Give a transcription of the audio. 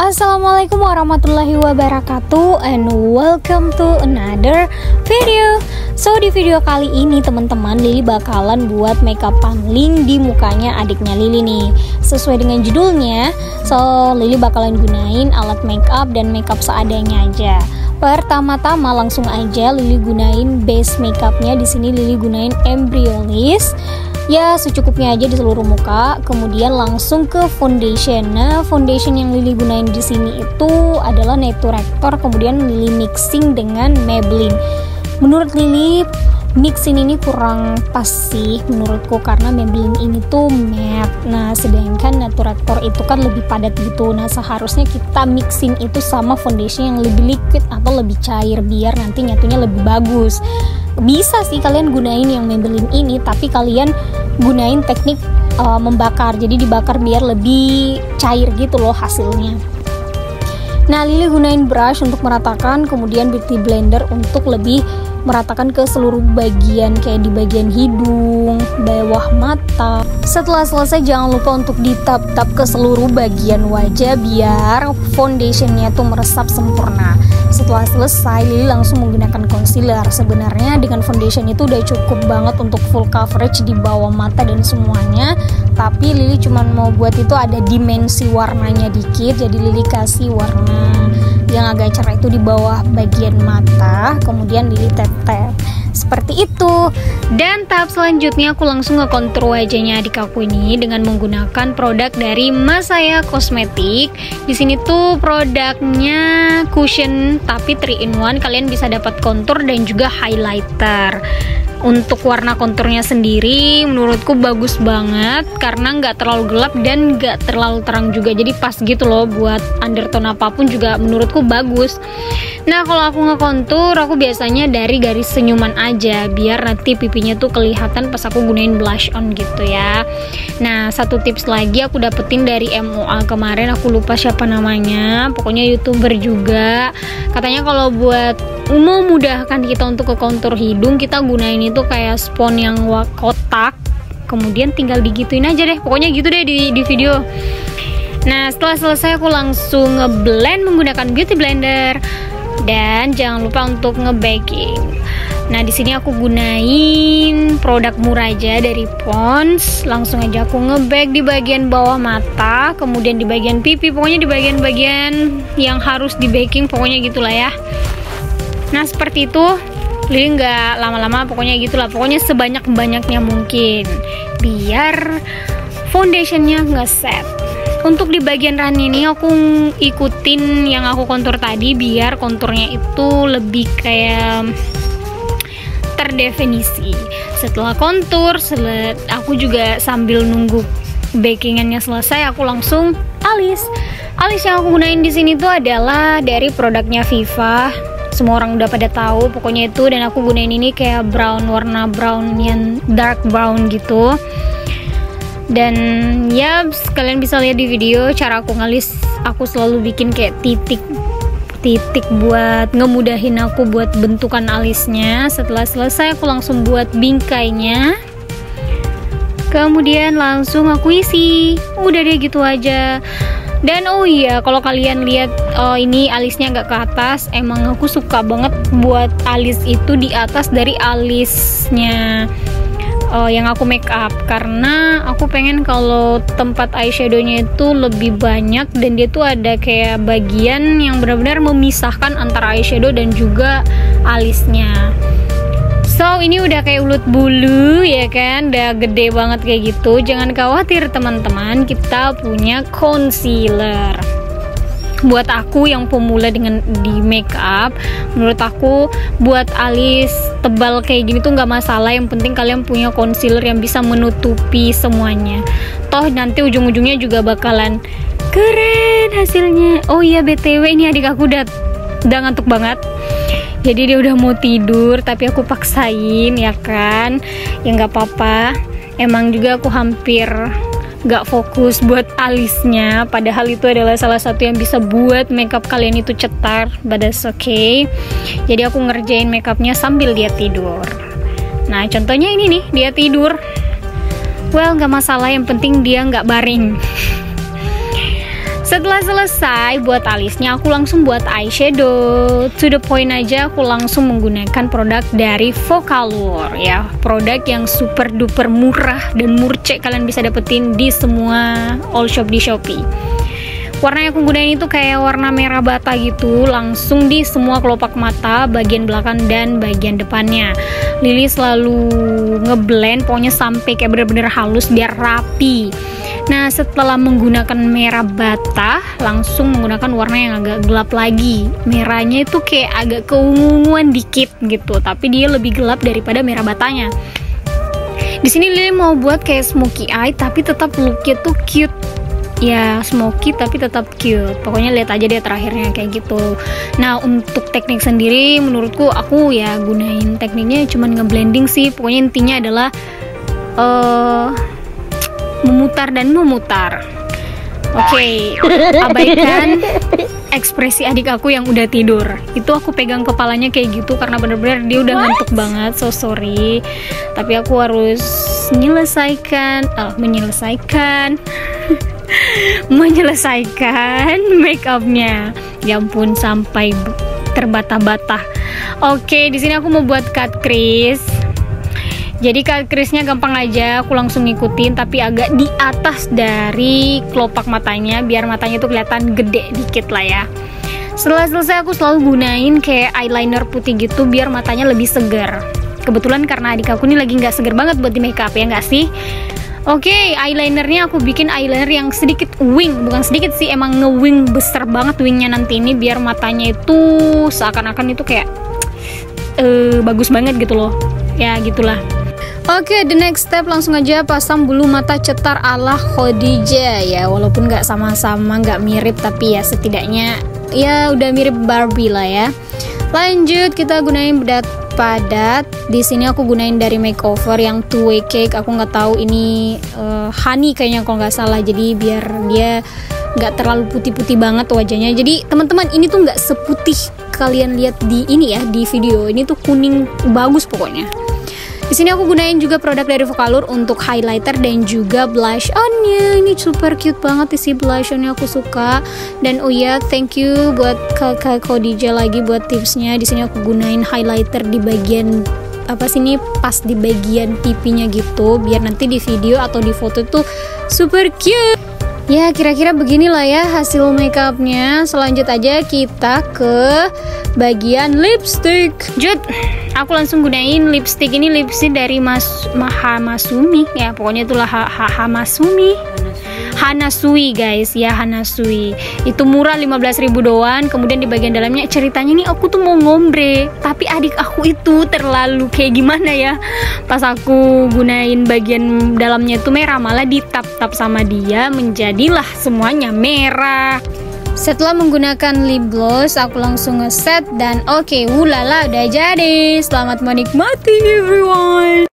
Assalamualaikum warahmatullahi wabarakatuh and welcome to another video. So di video kali ini teman-teman Lili bakalan buat makeup paneling di mukanya adiknya Lili nih. Sesuai dengan judulnya So Lili bakalan gunain alat makeup dan makeup seadanya aja. Pertama-tama langsung aja Lili gunain base makeupnya. Di sini Lili gunain Embryolist ya secukupnya aja di seluruh muka. Kemudian langsung ke foundation. Nah foundation yang Lily gunain di sini itu adalah Naturector kemudian Lily mixing dengan Maybelline. Menurut Lily mixing ini kurang pas sih menurutku karena Maybelline ini tuh matte. Nah sedangkan Naturector itu kan lebih padat gitu. Nah seharusnya kita mixing itu sama foundation yang lebih liquid atau lebih cair biar nanti nyatunya lebih bagus. Bisa sih kalian gunain yang Maybelline ini tapi kalian gunain teknik uh, membakar jadi dibakar biar lebih cair gitu loh hasilnya nah Lili gunain brush untuk meratakan kemudian beauty blender untuk lebih meratakan ke seluruh bagian kayak di bagian hidung, bawah mata. Setelah selesai jangan lupa untuk ditap-tap ke seluruh bagian wajah biar foundationnya tuh meresap sempurna. Setelah selesai, Lili langsung menggunakan concealer. Sebenarnya dengan foundation itu udah cukup banget untuk full coverage di bawah mata dan semuanya. Tapi Lili cuma mau buat itu ada dimensi warnanya dikit, jadi Lili kasih warna yang agak cerah itu di bawah bagian mata kemudian lili tap-tap seperti itu. Dan tahap selanjutnya aku langsung ke wajahnya adik aku ini dengan menggunakan produk dari Masaya Kosmetik di sini tuh produknya cushion tapi 3 in 1 kalian bisa dapat kontur dan juga highlighter untuk warna konturnya sendiri menurutku bagus banget karena nggak terlalu gelap dan nggak terlalu terang juga. Jadi pas gitu loh buat undertone apa pun juga menurutku bagus. Nah kalau aku ngekontur aku biasanya dari garis senyuman aja biar nanti pipinya tuh kelihatan pas aku gunain blush on gitu ya. Nah satu tips lagi aku dapetin dari MOA kemarin aku lupa siapa namanya pokoknya youtuber juga. Katanya kalau buat memudahkan kita untuk ke kontur hidung. Kita gunain itu kayak spon yang kotak. Kemudian tinggal digituin aja deh. Pokoknya gitu deh di, di video. Nah setelah selesai aku langsung ngeblend menggunakan beauty blender. Dan jangan lupa untuk ngebaking Nah, di sini aku gunain produk murah aja dari Pons. Langsung aja aku ngebake di bagian bawah mata, kemudian di bagian pipi, pokoknya di bagian-bagian yang harus di baking, pokoknya gitulah ya nah seperti itu. Lili nggak lama-lama pokoknya gitulah. Pokoknya sebanyak-banyaknya mungkin. Biar foundationnya nggak set untuk di bagian run ini aku ikutin yang aku kontur tadi biar konturnya itu lebih kayak terdefinisi. Setelah kontur aku juga sambil nunggu bakingannya selesai aku langsung alis. Alis yang aku gunain di sini tuh adalah dari produknya Viva semua orang udah pada tahu. Pokoknya itu dan aku gunain ini kayak brown warna brown yang dark brown gitu. Dan ya kalian bisa lihat di video cara aku ngalis aku selalu bikin kayak titik titik buat ngemudahin aku buat bentukan alisnya. Setelah selesai aku langsung buat bingkainya. Kemudian langsung aku isi. Udah deh gitu aja dan oh iya kalau kalian lihat oh, ini alisnya nggak ke atas emang aku suka banget buat alis itu di atas dari alisnya uh, yang aku make up. Karena aku pengen kalau tempat eyeshadownya itu lebih banyak dan dia tuh ada kayak bagian yang benar-benar memisahkan antara eyeshadow dan juga alisnya So ini udah kayak ulut bulu ya kan? Udah gede banget kayak gitu. Jangan khawatir teman-teman. Kita punya concealer. Buat aku yang pemula dengan di make up menurut aku buat alis tebal kayak gini tuh nggak masalah. Yang penting kalian punya concealer yang bisa menutupi semuanya. Toh nanti ujung-ujungnya juga bakalan keren hasilnya. Oh iya btw ini adik aku udah udah ngantuk banget jadi dia udah mau tidur tapi aku paksain ya kan? Ya nggak apa-apa. Emang juga aku hampir gak fokus buat alisnya. Padahal itu adalah salah satu yang bisa buat makeup kalian itu cetar but that's okay. Jadi aku ngerjain makeupnya sambil dia tidur. Nah contohnya ini nih dia tidur. Well nggak masalah yang penting dia nggak baring Setelah selesai buat alisnya, aku langsung buat eyeshadow. To the point aja, aku langsung menggunakan produk dari Vocaloid ya. Produk yang super duper murah dan murce kalian bisa dapetin di semua all shop di Shopee. Warna yang aku gunain itu kayak warna merah bata gitu, langsung di semua kelopak mata, bagian belakang dan bagian depannya. Lili selalu ngeblend, pokoknya sampai kayak bener-bener halus biar rapi. Nah, setelah menggunakan merah bata, langsung menggunakan warna yang agak gelap lagi. Merahnya itu kayak agak keunguan dikit gitu, tapi dia lebih gelap daripada merah batanya. Di sini Lili mau buat kayak smoky eye, tapi tetap looknya tuh cute ya smoky tapi tetap cute pokoknya lihat aja dia terakhirnya kayak gitu nah untuk teknik sendiri menurutku aku ya gunain tekniknya cuman ngeblending sih pokoknya intinya adalah uh, memutar dan memutar. Oke okay, abaikan ekspresi adik aku yang udah tidur. Itu aku pegang kepalanya kayak gitu karena bener-bener dia udah ngantuk banget so sorry. Tapi aku harus menyelesaikan uh, menyelesaikan. Menyelesaikan make upnya ya ampun sampai terbata-bata oke di sini aku mau buat cut crease jadi crease-nya gampang aja aku langsung ngikutin tapi agak di atas dari kelopak matanya biar matanya tuh kelihatan gede dikit lah ya setelah selesai aku selalu gunain kayak eyeliner putih gitu biar matanya lebih segar kebetulan karena adik aku ini lagi nggak seger banget buat di makeup ya nggak sih Oke, okay, eyelinernya aku bikin eyeliner yang sedikit wing, bukan sedikit sih, emang nge-wing besar banget wingnya nanti ini biar matanya itu seakan-akan itu kayak uh, bagus banget gitu loh. Ya gitulah. Oke, okay, the next step langsung aja pasang bulu mata cetar ala Khadijah ya, walaupun nggak sama-sama, nggak mirip, tapi ya setidaknya ya udah mirip Barbie lah ya. Lanjut kita gunain bedak padat. Di sini aku gunain dari makeover yang two way cake. Aku nggak tahu ini uh, honey kayaknya kalau nggak salah. Jadi biar dia nggak terlalu putih-putih banget wajahnya. Jadi teman-teman ini tuh nggak seputih kalian lihat di ini ya di video. Ini tuh kuning bagus pokoknya. Di sini aku gunain juga produk dari Vocaloid untuk highlighter dan juga blush onnya. Ini super cute banget isi blush onnya aku suka. Dan oh ya, thank you buat Kakak Khadijah lagi buat tipsnya. Di sini aku gunain highlighter di bagian apa sih ini pas di bagian pipinya gitu biar nanti di video atau di foto tuh super cute ya kira-kira beginilah ya hasil makeupnya selanjut aja kita ke bagian lipstick. Jut aku langsung gunain lipstick ini lipstick dari Mas Mahamasumi ya pokoknya itulah ha ha Masumi Hanasui guys. Ya Hanasui. Itu murah 15.000 doang. Kemudian di bagian dalamnya ceritanya nih aku tuh mau ngombre. Tapi adik aku itu terlalu kayak gimana ya. Pas aku gunain bagian dalamnya itu merah malah ditap-tap sama dia. Menjadilah semuanya merah setelah menggunakan lip gloss, aku langsung ngeset dan oke, okay, ulala udah jadi. Selamat menikmati everyone.